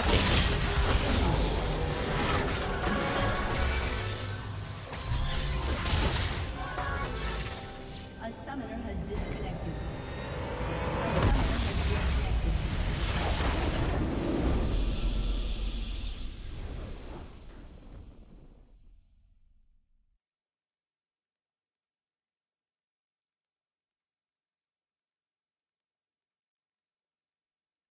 Watching.